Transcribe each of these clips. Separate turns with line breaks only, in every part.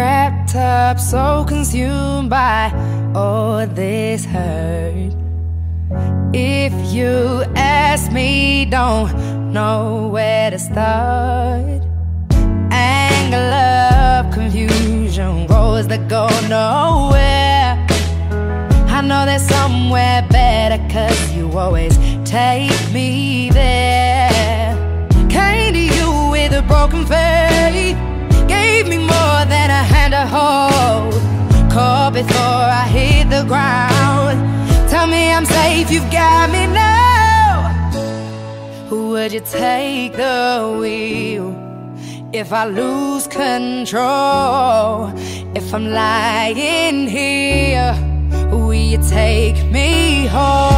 up so consumed by all this hurt. If you ask me, don't know where to start. Anger, love, confusion, roads that go nowhere. I know there's somewhere better, cause you always take before I hit the ground. Tell me I'm safe, you've got me now. Who would you take the wheel if I lose control? If I'm lying here, will you take me home?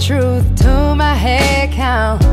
truth to my head count.